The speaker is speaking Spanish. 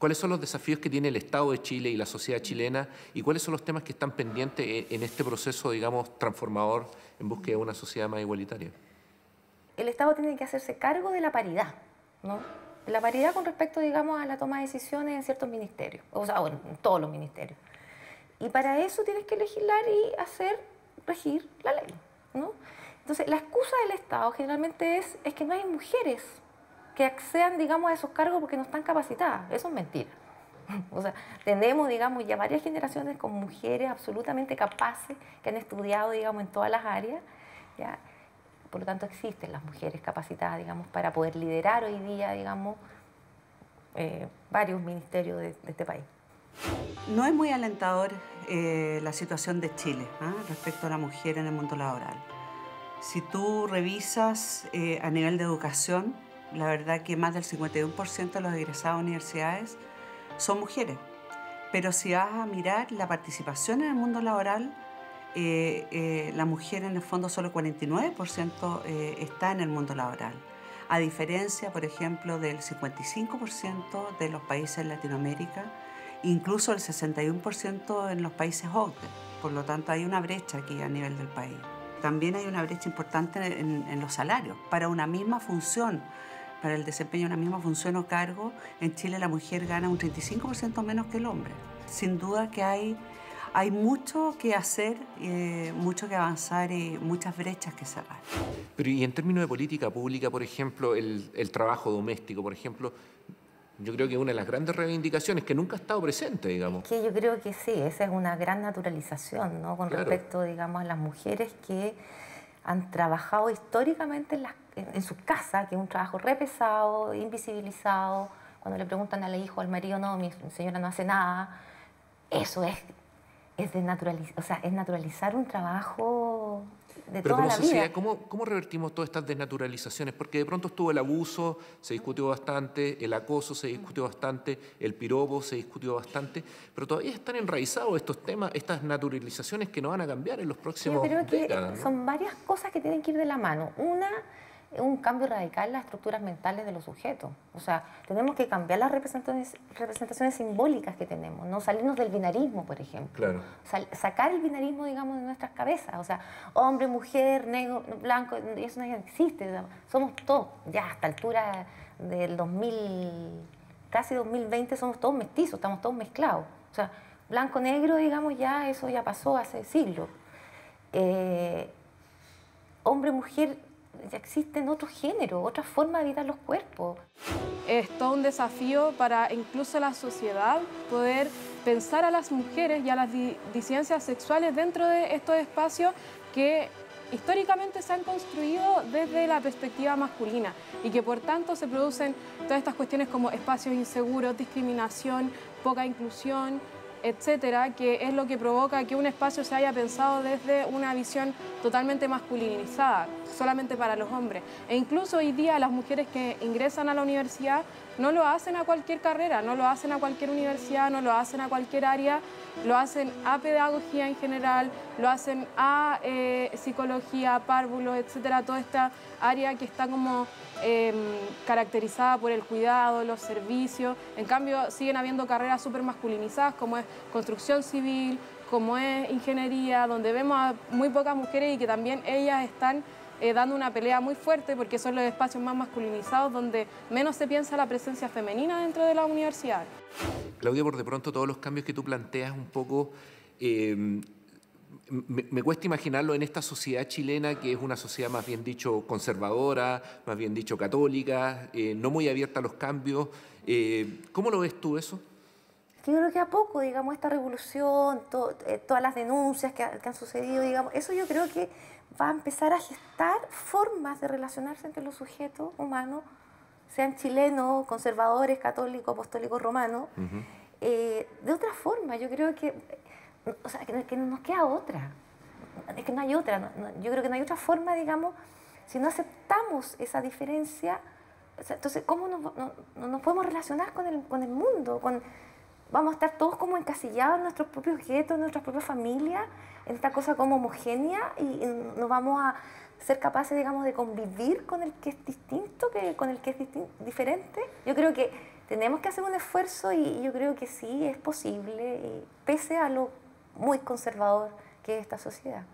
¿Cuáles son los desafíos que tiene el Estado de Chile y la sociedad chilena y cuáles son los temas que están pendientes e, en este proceso, digamos, transformador en búsqueda de una sociedad más igualitaria? El Estado tiene que hacerse cargo de la paridad, ¿no? La paridad con respecto, digamos, a la toma de decisiones en ciertos ministerios, o sea, en todos los ministerios. Y para eso tienes que legislar y hacer regir la ley, ¿no? Entonces, la excusa del Estado generalmente es, es que no hay mujeres que accedan, digamos, a esos cargos porque no están capacitadas. Eso es mentira. O sea, tenemos, digamos, ya varias generaciones con mujeres absolutamente capaces que han estudiado, digamos, en todas las áreas. ¿ya? Por lo tanto, existen las mujeres capacitadas, digamos, para poder liderar hoy día, digamos, eh, varios ministerios de, este país. No es muy alentador eh, la situación de Chile ¿ah? respecto a la mujer en el mundo laboral. Si tú revisas eh, a nivel de educación, la verdad que más del 51% de los egresados a universidades son mujeres. Pero si vas a mirar la participación en el mundo laboral, eh, eh, la mujer en el fondo solo 49% eh, está en el mundo laboral. A diferencia, por ejemplo, del 55% de los países en Latinoamérica, incluso el 61% en los países OCDE. Por lo tanto, hay una brecha aquí a nivel del país. También hay una brecha importante en, en los salarios. Para una misma función para el desempeño de una misma función o cargo, en Chile la mujer gana un 35% menos que el hombre. Sin duda que hay, hay mucho que hacer, eh, mucho que avanzar y muchas brechas que cerrar. Pero y en términos de política pública, por ejemplo, el, el trabajo doméstico, por ejemplo, yo creo que es una de las grandes reivindicaciones que nunca ha estado presente, digamos. Que yo creo que sí, esa es una gran naturalización, ¿no? Con respecto, digamos, a las mujeres que han trabajado históricamente en, en, sus casas, que es un trabajo repesado, invisibilizado. Cuando le preguntan al hijo, al marido, no, mi señora no hace nada. Eso es, es, naturalizar, o sea, es naturalizar un trabajo de Pero toda como la sociedad, vida. ¿cómo, ¿cómo revertimos todas estas desnaturalizaciones? Porque de pronto estuvo el abuso, se discutió bastante, el acoso se discutió bastante, el piropo se discutió bastante, pero todavía están enraizados estos temas, estas naturalizaciones que no van a cambiar en los próximos Yo creo que décadas, ¿no? son varias cosas que tienen que ir de la mano. Una un cambio radical en las estructuras mentales de los sujetos. O sea, tenemos que cambiar las representaciones, representaciones simbólicas que tenemos, no salirnos del binarismo, por ejemplo. Claro. Sal- sacar el binarismo, digamos, de nuestras cabezas. O sea, hombre, mujer, negro, blanco, eso no existe. O sea, Somos todos, ya a esta altura del 2000, casi 2020, somos todos mestizos, estamos todos mezclados. O sea, blanco, negro, digamos, ya eso ya pasó hace siglos. Eh, hombre, mujer, ya existen otros géneros, otras formas de habitar los cuerpos. Es todo un desafío para incluso la sociedad poder pensar a las mujeres y a las di- disidencias sexuales dentro de estos espacios que históricamente se han construido desde la perspectiva masculina y que por tanto se producen todas estas cuestiones como espacios inseguros, discriminación, poca inclusión, etcétera, que es lo que provoca que un espacio se haya pensado desde una visión totalmente masculinizada, solamente para los hombres. E incluso hoy día las mujeres que ingresan a la universidad no lo hacen a cualquier carrera, no lo hacen a cualquier universidad, no lo hacen a cualquier área, lo hacen a pedagogía en general, lo hacen a eh, psicología, párvulo, etcétera, toda esta área que está como eh, caracterizada por el cuidado, los servicios. En cambio, siguen habiendo carreras súper masculinizadas como es construcción civil, como es ingeniería, donde vemos a muy pocas mujeres y que también ellas están eh, dando una pelea muy fuerte porque son los espacios más masculinizados donde menos se piensa la presencia femenina dentro de la universidad. Claudia, por de pronto todos los cambios que tú planteas un poco, eh, me, me cuesta imaginarlo en esta sociedad chilena que es una sociedad más bien dicho conservadora, más bien dicho católica, eh, no muy abierta a los cambios. Eh, ¿Cómo lo ves tú eso? Yo creo que a poco, digamos, esta revolución, to- eh, todas las denuncias que, ha- que han sucedido, digamos, eso yo creo que va a empezar a gestar formas de relacionarse entre los sujetos humanos, sean chilenos, conservadores, católicos, apostólicos, romanos, de otra forma. Yo creo que, o sea, que, que no nos queda otra. Es que no hay otra. no- no- yo creo que no hay otra forma, digamos, si no aceptamos esa diferencia. o sea, entonces, ¿cómo nos, no- no nos podemos relacionar con el, con el mundo? Con, vamos a estar todos como encasillados en nuestros propios guetos, en nuestras propias familias, en esta cosa como homogénea y, y no vamos a ser capaces, digamos, de convivir con el que es distinto, que, con el que es diferente. Yo creo que tenemos que hacer un esfuerzo y yo creo que sí, es posible, pese a lo muy conservador que es esta sociedad.